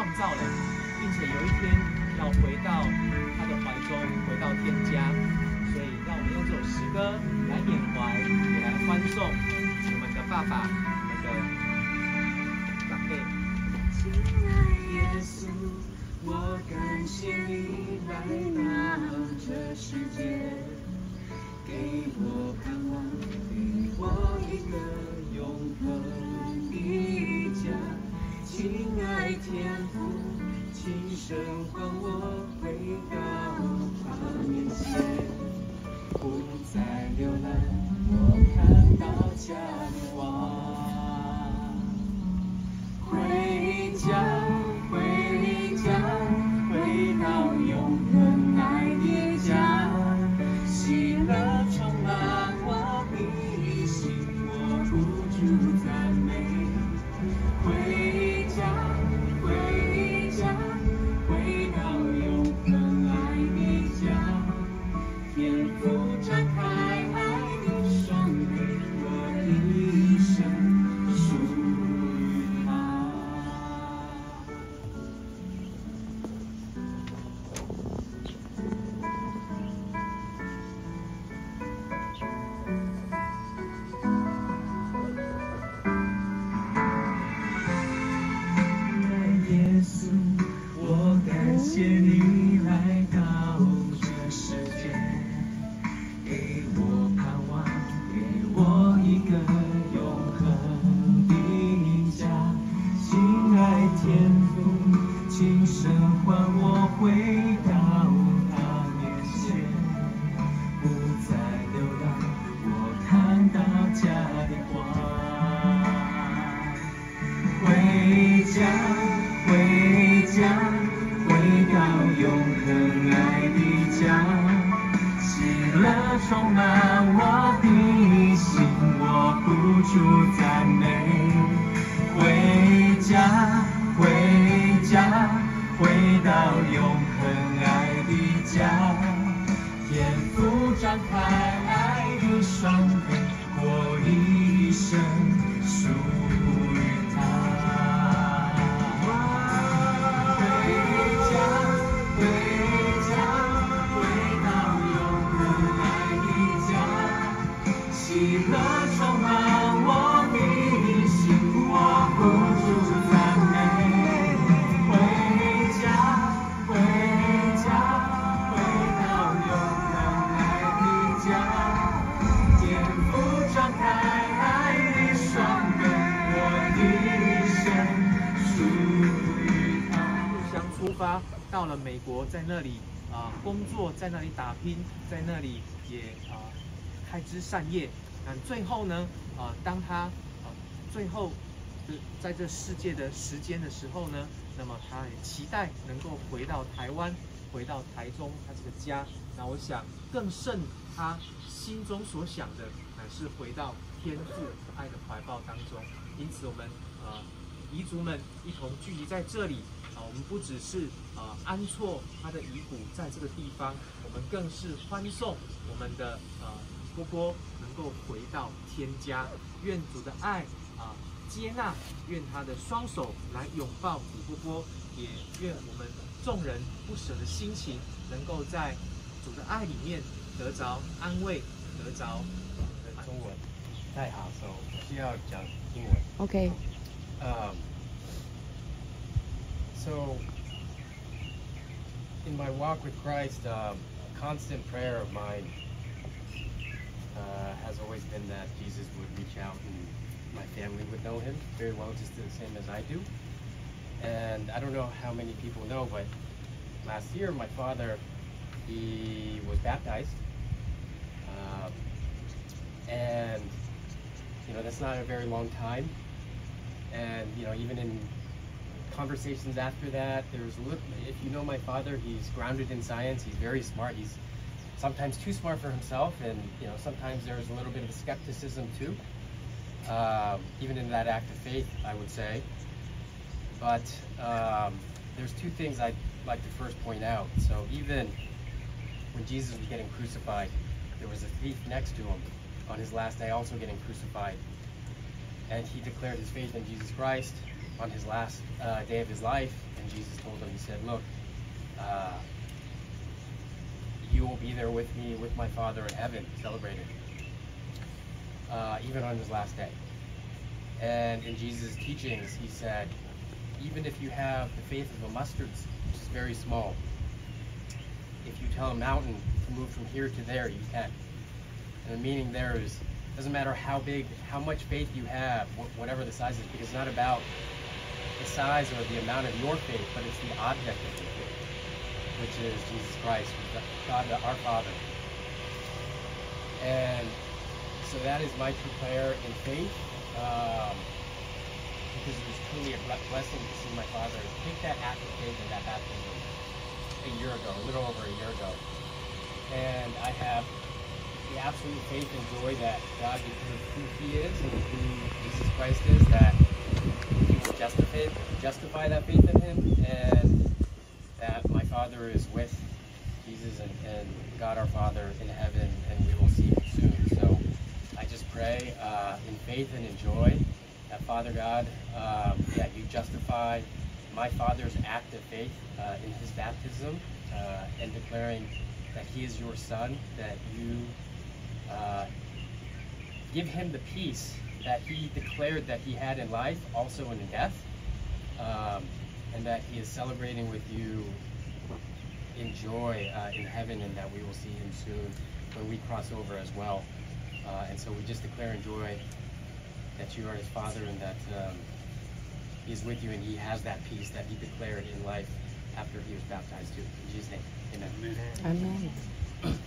创造了，并且有一天要回到他的怀中，回到天家。所以，让我们用这首诗歌来缅怀，也来欢送我们的爸爸，我们的长辈。亲爱耶稣，我感谢你来到这世界，给我盼望，给我一个当我回到他面前，不再流浪，我看到家的光。家，回家，回到永恒爱的家，喜乐充满我的心，我不住赞美。回家，回家，回到永恒爱的家，天父张开爱的双臂，我一生发，到了美国，在那里啊、工作，在那里打拼，在那里也啊、开枝散叶。但最后呢，啊、当他啊、最后的在这世界的时间的时候呢，那么他也期待能够回到台湾，回到台中他这个家。那我想更胜他心中所想的，乃是回到天父爱的怀抱当中。因此，我们啊。彝族们一同聚集在这里啊，我们不只是啊安错他的遗骨在这个地方，我们更是欢送我们的啊波波能够回到天家。愿主的爱啊接纳，愿他的双手来拥抱主波波，也愿我们众人不舍的心情，能够在主的爱里面得着安慰，得着中文太好，所以我需要讲英文。OK，Um, so, in my walk with Christ, um, a constant prayer of mine uh, has always been that Jesus would reach out and my family would know him. Very well, just the same as I do. And I don't know how many people know, but last year my father he was baptized, um, and you know that's not a very long time. And you know even in conversations after that. There's a little if you know my father he's grounded in science. He's very smart. He's sometimes too smart for himself and you know sometimes there's a little bit of skepticism too um, even in that act of faith i would say. But um, there's two things i'd like to first point out. So even when jesus was getting crucified there was a thief next to him on his last day also getting crucified. And he declared his faith in Jesus Christ. On his last uh, day of his life, and Jesus told him, He said, Look, uh, you will be there with me, with my Father in heaven, celebrated, uh, even on his last day. And in Jesus' teachings, he said, even if you have the faith of a mustard, seed, which is very small, if you tell a mountain to move from here to there, you can. And the meaning there is, doesn't matter how big, how much faith you have, whatever the size is, because it's not about the size or the amount of your faith, but it's the object of your faith, which is Jesus Christ, God, our Father. And so that is my true prayer in faith, um, because it was truly a blessing to see my father take that act of faith and that baptism a year ago, a little over a year ago. And I have the absolute faith and joy that God, because of who He is and who Jesus Christ is, that justify, justify that faith in Him, and that my Father is with Jesus and, and God our Father in heaven, and we will see Him soon. So I just pray uh, in faith and in joy that Father God, um, that you justify my Father's act of faith uh, in His baptism uh, and declaring that He is your Son, that you uh, give Him the peace that He declared that He had in life, also in death, um, and that He is celebrating with you in joy uh, in heaven, and that we will see Him soon when we cross over as well. Uh, and so we just declare in joy that you are His Father, and that um, He is with you, and He has that peace that He declared in life after He was baptized too. In Jesus' name, Amen. Amen.